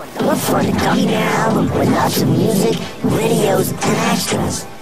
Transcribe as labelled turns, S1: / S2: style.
S1: Look for the Dummy album with lots of music, videos, and extras.